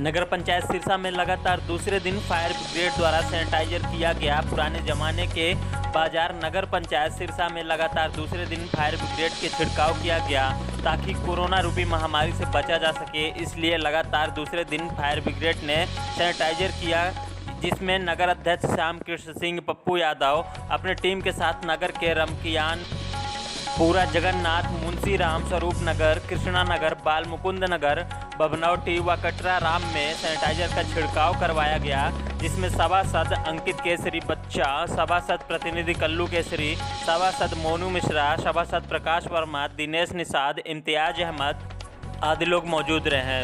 नगर पंचायत सिरसा में लगातार दूसरे दिन फायर ब्रिगेड द्वारा सैनिटाइजर किया गया। पुराने जमाने के बाज़ार नगर पंचायत सिरसा में लगातार दूसरे दिन फायर ब्रिगेड के छिड़काव किया गया ताकि कोरोना रूपी महामारी से बचा जा सके। इसलिए लगातार दूसरे दिन फायर ब्रिगेड ने सैनिटाइजर किया, जिसमें नगर अध्यक्ष श्याम कृष्ण सिंह पप्पू यादव, अपने टीम के साथ नगर के रमकियान पूरा जगन्नाथ, मुंशी राम स्वरूप नगर कृष्णा नगर बाल मुकुंद नगर बभनौटी व कटरा, राम में सैनिटाइजर का छिड़काव करवाया गया, जिसमें सभासद अंकित केसरी बच्चा, सभासद प्रतिनिधि कल्लू केसरी, सभासद मोनू मिश्रा, सभासद प्रकाश वर्मा, दिनेश निषाद, इम्तियाज़ अहमद आदि लोग मौजूद रहे